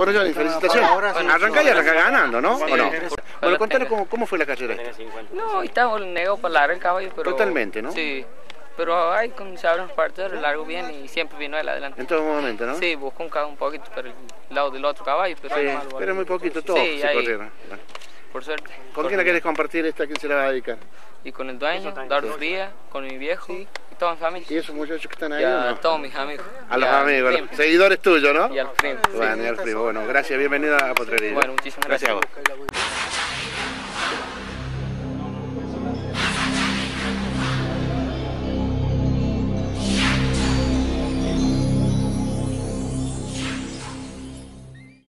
Bueno, Johnny, felicitaciones. arrancá y arrancá ganando, ¿no? Sí. ¿O no? Bueno, contanos cómo, cómo fue la carrera esta. No, estamos negados para largar el caballo, pero... Totalmente, ¿no? Sí, pero ahí abren los partidos, lo largo bien y siempre vino él adelante. En todo momento, ¿no? Sí, buscó un, un poquito para el lado del otro caballo, pero... Sí, pero muy poquito todo Sí, se ahí, corrieron. Bueno. por suerte. ¿Con quién la querés compartir esta? ¿A quién se la va a dedicar? Y con el dueño, Dardo Fría, con mi viejo toda mi familia. ¿Y esos muchachos que están ahí a no? todos mis amigos. A los amigos, primo. seguidores tuyos, ¿no? Y al primo. Bueno, y al primo. Bueno, gracias, bienvenido a Potrería. Bueno, muchísimas gracias. a vos.